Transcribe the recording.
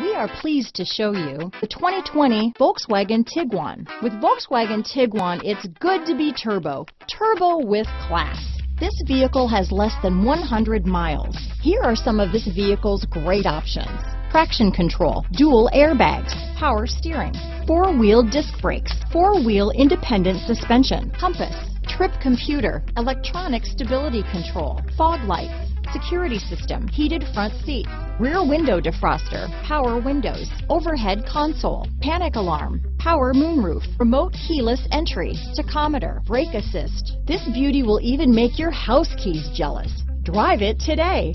We are pleased to show you the 2020 Volkswagen Tiguan. With Volkswagen Tiguan, it's good to be turbo. Turbo with class. This vehicle has less than 100 miles. Here are some of this vehicle's great options. Traction control, dual airbags, power steering, four-wheel disc brakes, four-wheel independent suspension, compass, trip computer, electronic stability control, fog lights, security system, heated front seats, rear window defroster, power windows, overhead console, panic alarm, power moonroof, remote keyless entry, tachometer, brake assist. This beauty will even make your house keys jealous. Drive it today.